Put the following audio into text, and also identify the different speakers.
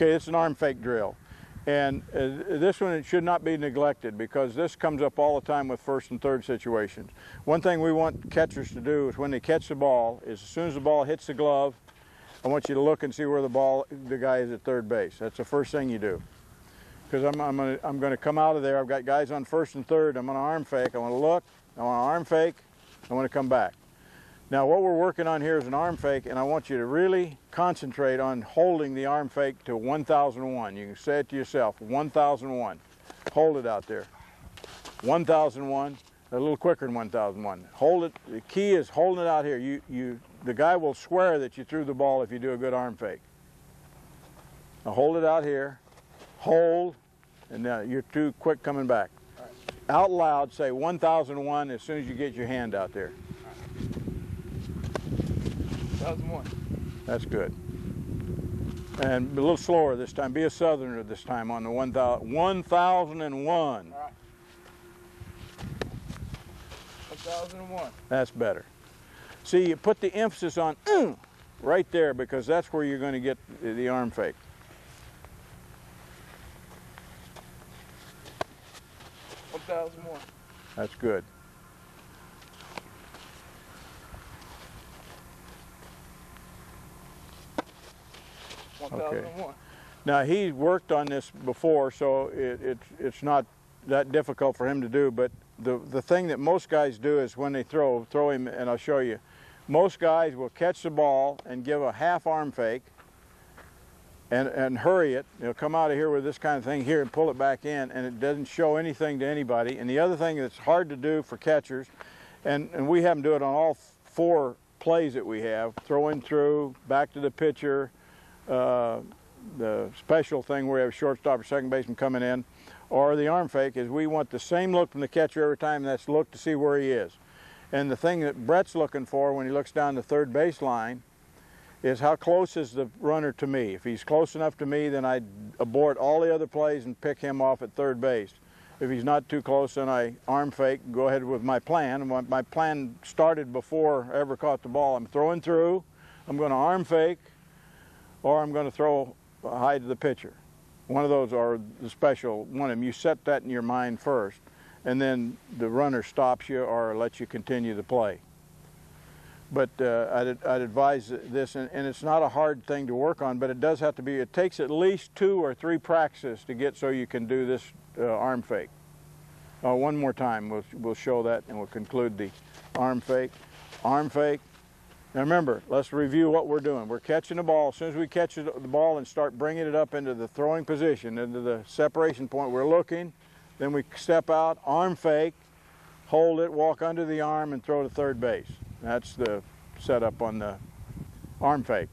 Speaker 1: Okay, it's an arm fake drill. And uh, this one it should not be neglected because this comes up all the time with first and third situations. One thing we want catchers to do is when they catch the ball is as soon as the ball hits the glove, I want you to look and see where the ball, the guy is at third base. That's the first thing you do. Because I'm, I'm going to I'm gonna come out of there. I've got guys on first and third. I'm going to arm fake. I want to look. I want to arm fake. I want to come back. Now what we're working on here is an arm fake and I want you to really concentrate on holding the arm fake to 1001. You can say it to yourself, 1001. Hold it out there. 1001, a little quicker than 1001. Hold it, the key is holding it out here. You, you, the guy will swear that you threw the ball if you do a good arm fake. Now hold it out here, hold, and now you're too quick coming back. Out loud say 1001 as soon as you get your hand out there.
Speaker 2: 2001.
Speaker 1: That's good. And a little slower this time. Be a southerner this time on the 1000, 1001.
Speaker 2: All right. 1001.
Speaker 1: That's better. See, you put the emphasis on mm, right there because that's where you're going to get the, the arm fake.
Speaker 2: One thousand one.
Speaker 1: That's good.
Speaker 2: Thousand one.
Speaker 1: Now he worked on this before, so it, it, it's not that difficult for him to do. But the the thing that most guys do is when they throw, throw him, and I'll show you. Most guys will catch the ball and give a half arm fake, and and hurry it. They'll come out of here with this kind of thing here and pull it back in, and it doesn't show anything to anybody. And the other thing that's hard to do for catchers, and and we have them do it on all four plays that we have: throwing through, back to the pitcher. Uh, the special thing where we have shortstop or second baseman coming in, or the arm fake is we want the same look from the catcher every time. That's look to see where he is. And the thing that Brett's looking for when he looks down the third base line is how close is the runner to me. If he's close enough to me, then I abort all the other plays and pick him off at third base. If he's not too close, then I arm fake, go ahead with my plan. My plan started before I ever caught the ball. I'm throwing through, I'm going to arm fake, or I'm going to throw high to the pitcher. One of those are the special one of them. You set that in your mind first, and then the runner stops you or lets you continue the play. But uh, I'd, I'd, advise this, and, and, it's not a hard thing to work on, but it does have to be, it takes at least two or three practices to get so you can do this uh, arm fake. Uh, one more time, we'll, we'll show that and we'll conclude the arm fake. Arm fake, now remember, let's review what we're doing. We're catching the ball. As soon as we catch the ball and start bringing it up into the throwing position, into the separation point, we're looking. Then we step out, arm fake, hold it, walk under the arm, and throw to third base. That's the setup on the arm fake.